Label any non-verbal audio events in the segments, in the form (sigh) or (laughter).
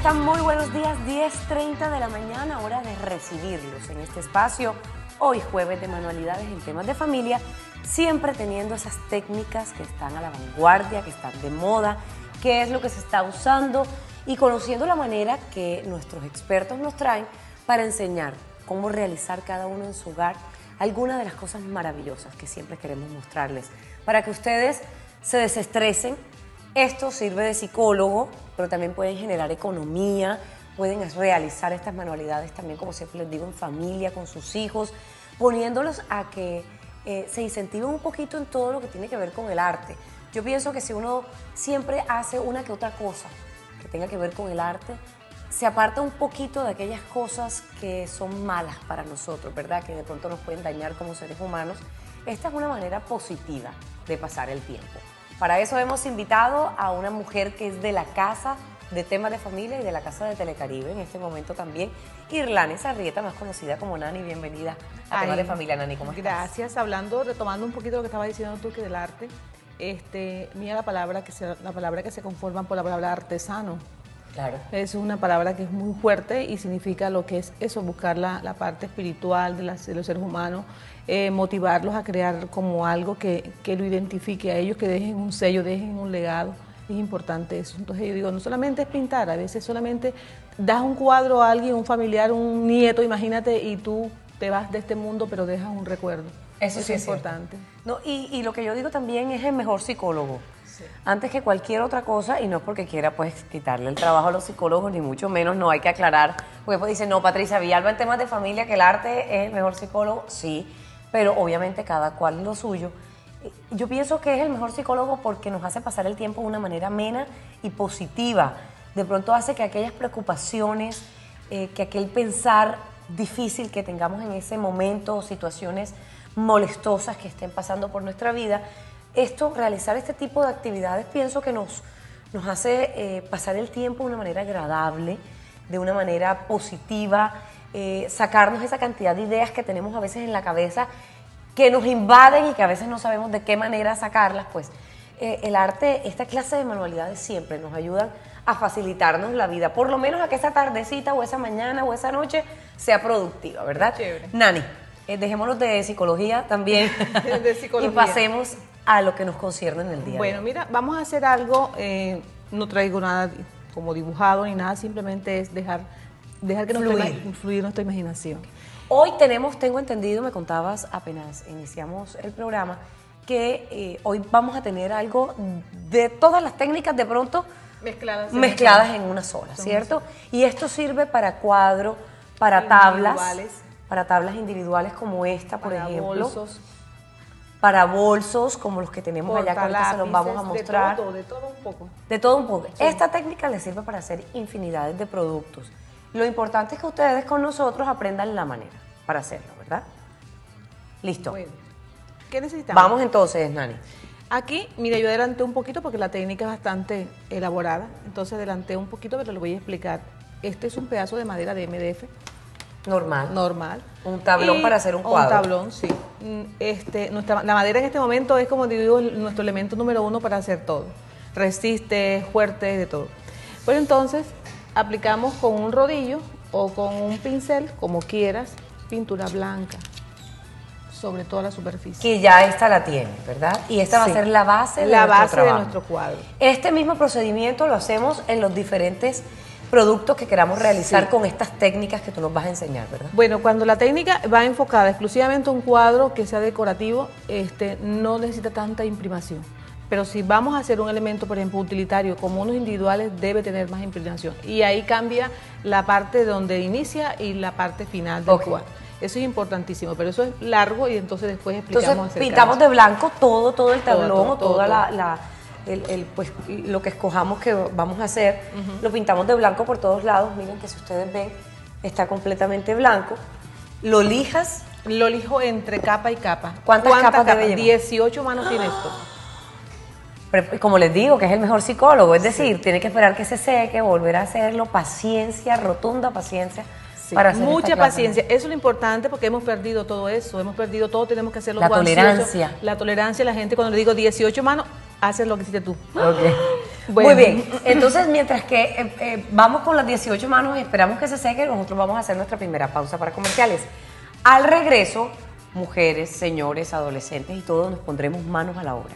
están? Muy buenos días, 10.30 de la mañana, hora de recibirlos en este espacio. Hoy jueves de manualidades en temas de familia, siempre teniendo esas técnicas que están a la vanguardia, que están de moda, qué es lo que se está usando y conociendo la manera que nuestros expertos nos traen para enseñar cómo realizar cada uno en su hogar algunas de las cosas maravillosas que siempre queremos mostrarles, para que ustedes se desestresen. Esto sirve de psicólogo, pero también pueden generar economía, pueden realizar estas manualidades también, como siempre les digo, en familia, con sus hijos, poniéndolos a que eh, se incentiven un poquito en todo lo que tiene que ver con el arte. Yo pienso que si uno siempre hace una que otra cosa que tenga que ver con el arte, se aparta un poquito de aquellas cosas que son malas para nosotros, ¿verdad? Que de pronto nos pueden dañar como seres humanos. Esta es una manera positiva de pasar el tiempo. Para eso hemos invitado a una mujer que es de la casa de temas de familia y de la Casa de Telecaribe en este momento también. Irlane Sarrieta, más conocida como Nani, bienvenida a temas de familia, Nani, ¿cómo estás? Gracias, hablando, retomando un poquito lo que estaba diciendo tú que del arte, este, mira la palabra que se, la palabra que se conforman por la palabra artesano. Claro. Es una palabra que es muy fuerte y significa lo que es eso, buscar la, la parte espiritual de, las- de los seres humanos, eh, motivarlos a crear como algo que, que lo identifique a ellos, que dejen un sello, dejen un legado. Es importante eso. Entonces yo digo, no solamente es pintar, a veces solamente das un cuadro a alguien, un familiar, un nieto, imagínate, y tú te vas de este mundo, pero dejas un recuerdo. Eso sí es importante. No, y, y lo que yo digo también es el mejor psicólogo. Antes que cualquier otra cosa, y no es porque quiera pues quitarle el trabajo a los psicólogos, ni mucho menos, no hay que aclarar. Porque pues dicen, no, Patricia Villalba en temas de familia, que el arte es el mejor psicólogo, sí, pero obviamente cada cual lo suyo. Yo pienso que es el mejor psicólogo porque nos hace pasar el tiempo de una manera amena y positiva. De pronto hace que aquellas preocupaciones, eh, que aquel pensar difícil que tengamos en ese momento o situaciones molestosas que estén pasando por nuestra vida, esto, realizar este tipo de actividades, pienso que nos, nos hace eh, pasar el tiempo de una manera agradable, de una manera positiva, eh, sacarnos esa cantidad de ideas que tenemos a veces en la cabeza que nos invaden y que a veces no sabemos de qué manera sacarlas, pues eh, el arte, esta clase de manualidades siempre nos ayudan a facilitarnos la vida, por lo menos a que esa tardecita o esa mañana o esa noche sea productiva, ¿verdad? Chévere. Nani, eh, dejémonos de psicología también (laughs) De (laughs) psicología. y pasemos a lo que nos concierne en el día. de Bueno, hoy. mira, vamos a hacer algo, eh, no traigo nada como dibujado ni nada, simplemente es dejar, dejar que Fluir. ima- fluir nuestra imaginación. Hoy tenemos, tengo entendido, me contabas apenas iniciamos el programa, que eh, hoy vamos a tener algo de todas las técnicas de pronto Mezcladas. mezcladas en una sola, ¿cierto? Y esto sirve para cuadro, para tablas, Individuales. para tablas individuales como esta, por para ejemplo, bolsos, para bolsos como los que tenemos allá que ahorita se los vamos a mostrar. De todo, de todo un poco. De todo un poco. Esta técnica les sirve para hacer infinidades de productos. Lo importante es que ustedes con nosotros aprendan la manera para hacerlo, ¿verdad? Listo. Bueno, ¿qué necesitamos? Vamos entonces, Nani. Aquí, mira, yo adelanté un poquito porque la técnica es bastante elaborada, entonces adelanté un poquito, pero lo voy a explicar. Este es un pedazo de madera de MDF Normal. normal. Un tablón para hacer un cuadro. Un tablón, sí. Mm, Este, nuestra, la madera en este momento es, como digo, nuestro elemento número uno para hacer todo. Resiste, fuerte, de todo. Pues entonces, aplicamos con un rodillo o con un pincel, como quieras, pintura blanca sobre toda la superficie. Que ya esta la tiene, ¿verdad? Y esta va a ser la base de La nuestro base de nuestro cuadro. Este mismo procedimiento lo hacemos en los diferentes productos que queramos realizar Sí. con estas técnicas que tú nos vas a enseñar, ¿verdad? Bueno, cuando la técnica va enfocada exclusivamente a un cuadro que sea decorativo, este, no necesita tanta imprimación. Pero si vamos a hacer un elemento, por ejemplo, utilitario, como unos individuales, debe tener más imprimación. Y ahí cambia la parte donde inicia y la parte final del cuadro. Eso es importantísimo, pero eso es largo y entonces después explicamos Entonces pintamos de blanco todo, todo el tablón todo, o todo, toda la, la- el, el, pues, lo que escojamos que vamos a hacer, lo pintamos de blanco por todos lados. Miren que si ustedes ven, está completamente blanco. Lo lijas. Lo lijo entre capa y capa. ¿Cuántas capas debe llevar? 18 manos tiene esto. pero como les digo, que es el mejor psicólogo, es decir, tiene que esperar que se seque, volver a hacerlo, paciencia, rotunda paciencia. Sí, para hacer esta mucha paciencia. Eso es lo importante porque hemos perdido todo eso. Hemos perdido todo, tenemos que hacerlo La tolerancia. La tolerancia, la gente cuando le digo 18 manos, haces lo que hiciste tú. Ok. (gasps) Muy bien, entonces mientras que eh, eh, vamos con las 18 manos y esperamos que se sequen, nosotros vamos a hacer nuestra primera pausa para comerciales. Al regreso, mujeres, señores, adolescentes y todos nos pondremos manos a la obra.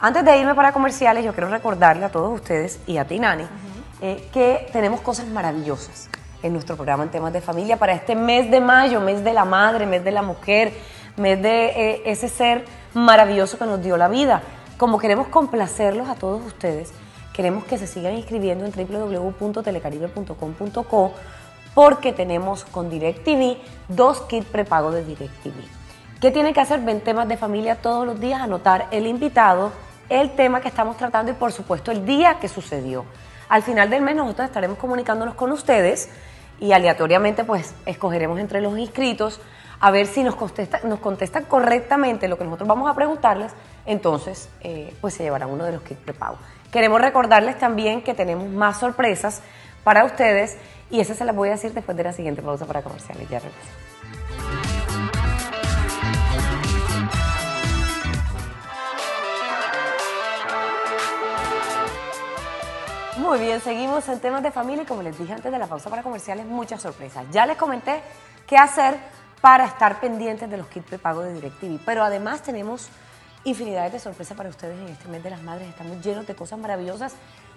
Antes de irme para comerciales, yo quiero recordarle a todos ustedes y a ti, Nani, eh, que tenemos cosas maravillosas en nuestro programa en temas de familia para este mes de mayo, mes de la madre, mes de la mujer, mes de eh, ese ser maravilloso que nos dio la vida. Como queremos complacerlos a todos ustedes, queremos que se sigan inscribiendo en www.telecaribe.com.co porque tenemos con DirecTV dos kits prepago de DirecTV. ¿Qué tienen que hacer? Ven temas de familia todos los días, anotar el invitado, el tema que estamos tratando y por supuesto el día que sucedió. Al final del mes nosotros estaremos comunicándonos con ustedes y aleatoriamente pues escogeremos entre los inscritos a ver si nos, contesta, nos contestan correctamente lo que nosotros vamos a preguntarles, entonces eh, pues se llevarán uno de los kits prepago. Queremos recordarles también que tenemos más sorpresas para ustedes y esas se las voy a decir después de la siguiente pausa para comerciales. Ya regreso. Muy bien, seguimos en temas de familia y como les dije antes de la pausa para comerciales, muchas sorpresas. Ya les comenté qué hacer para estar pendientes de los kits de pago de DirecTV, pero además tenemos infinidades de sorpresas para ustedes en este mes de las madres. Estamos llenos de cosas maravillosas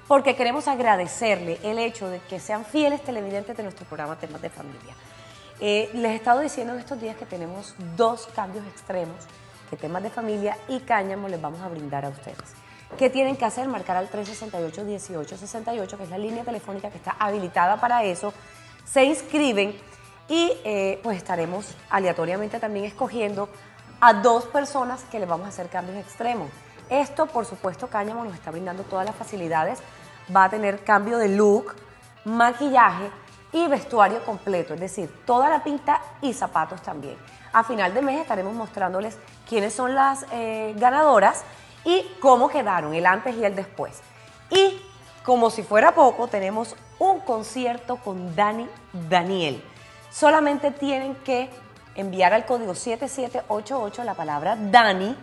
porque queremos agradecerle el hecho de que sean fieles televidentes de nuestro programa Temas de Familia. Eh, les he estado diciendo en estos días que tenemos dos cambios extremos que Temas de Familia y Cáñamo les vamos a brindar a ustedes. ¿Qué tienen que hacer? Marcar al 368-1868, que es la línea telefónica que está habilitada para eso. Se inscriben y eh, pues estaremos aleatoriamente también escogiendo a dos personas que les vamos a hacer cambios extremos. Esto, por supuesto, Cáñamo nos está brindando todas las facilidades. Va a tener cambio de look, maquillaje y vestuario completo, es decir, toda la pinta y zapatos también. A final de mes estaremos mostrándoles quiénes son las eh, ganadoras y cómo quedaron el antes y el después. Y como si fuera poco, tenemos un concierto con Dani Daniel. Solamente tienen que enviar al código 7788 la palabra Dani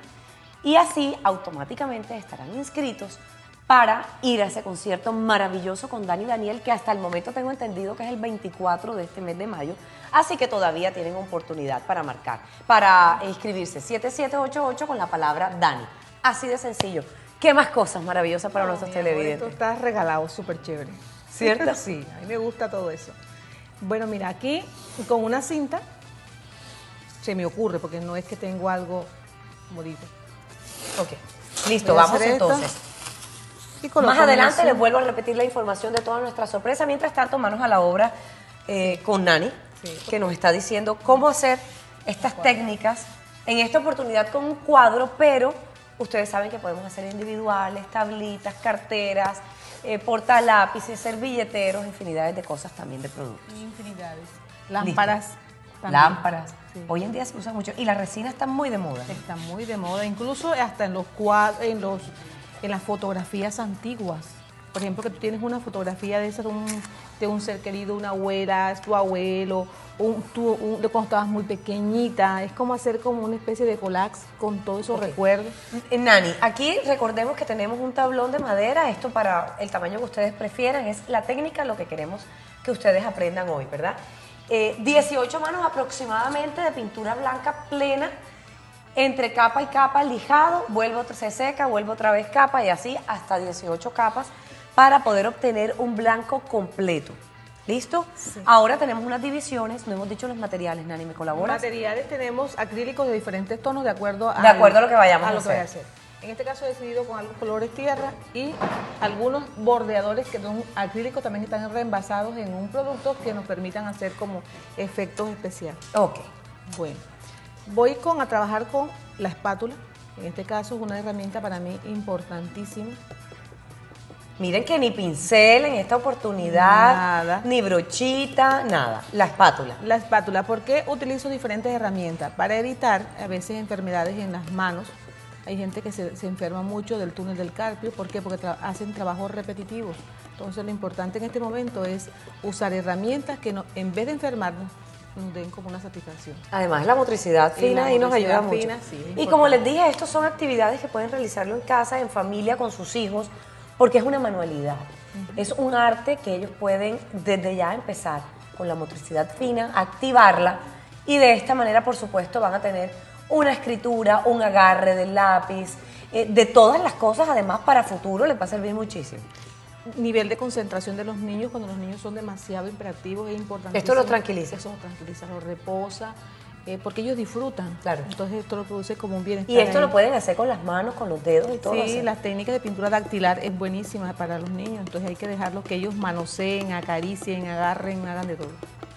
y así automáticamente estarán inscritos para ir a ese concierto maravilloso con Dani Daniel, que hasta el momento tengo entendido que es el 24 de este mes de mayo, así que todavía tienen oportunidad para marcar, para inscribirse 7788 con la palabra Dani. Así de sencillo. ¿Qué más cosas maravillosas para nuestros televidentes? Esto está regalado, súper chévere. ¿Cierto? (laughs) sí, a mí me gusta todo eso. Bueno, mira, aquí con una cinta se me ocurre, porque no es que tengo algo bonito. Ok, listo, vamos entonces. Más adelante les vuelvo a repetir la información de toda nuestra sorpresa. Mientras tanto, manos a la obra eh, con Nani, que nos está diciendo cómo hacer estas técnicas en esta oportunidad con un cuadro, pero Ustedes saben que podemos hacer individuales, tablitas, carteras, eh, portalápices, servilleteros, infinidades de cosas también de productos. Infinidades. Lámparas. Lámparas. Hoy en día se usa mucho. Y la resina está muy de moda. Está muy de moda. Incluso hasta en los cuadros, en los, en las fotografías antiguas. Por ejemplo, que tú tienes una fotografía de, de, un, de un ser querido, una abuela, tu abuelo, un, de cuando estabas muy pequeñita. Es como hacer como una especie de collage con todos esos recuerdos. Eh, Nani, aquí recordemos que tenemos un tablón de madera. Esto para el tamaño que ustedes prefieran. Es la técnica lo que queremos que ustedes aprendan hoy, ¿verdad? 18 eh, manos aproximadamente de pintura blanca plena entre capa y capa lijado, vuelve se seca, vuelve otra vez capa y así hasta 18 capas para poder obtener un blanco completo. ¿Listo? Ahora tenemos unas divisiones, no hemos dicho los materiales, Nani, ¿me colaboras? Materiales tenemos acrílicos de diferentes tonos de acuerdo a, de acuerdo a lo que vayamos a, hacer. En este caso he decidido con algunos colores tierra y algunos bordeadores que son acrílicos también están reenvasados en un producto que nos permitan hacer como efectos especiales. Ok. Bueno, voy con a trabajar con la espátula. En este caso es una herramienta para mí importantísima Miren que ni pincel en esta oportunidad, ni brochita, nada. La espátula. La espátula. ¿Por qué utilizo diferentes herramientas? Para evitar a veces enfermedades en las manos. Hay gente que se, enferma mucho del túnel del carpio. ¿Por qué? Porque hacen trabajos repetitivos. Entonces lo importante en este momento es usar herramientas que no, en vez de enfermarnos, nos den como una satisfacción. Además la motricidad fina y, nos ayuda mucho. y como les dije, estas son actividades que pueden realizarlo en casa, en familia, con sus hijos porque es una manualidad. Es un arte que ellos pueden desde ya empezar con la motricidad fina, activarla y de esta manera, por supuesto, van a tener una escritura, un agarre del lápiz, eh, de todas las cosas, además para futuro les va a servir muchísimo. Nivel de concentración de los niños, cuando los niños son demasiado imperativos, es importante. Esto los tranquiliza. Eso los tranquiliza, los reposa, eh, porque ellos disfrutan. Claro. Entonces esto lo produce como un bienestar. Y esto lo pueden hacer con las manos, con los dedos y todo. Sí, las técnicas de pintura dactilar es buenísima para los niños, entonces hay que dejarlos que ellos manoseen, acaricien, agarren, hagan de todo.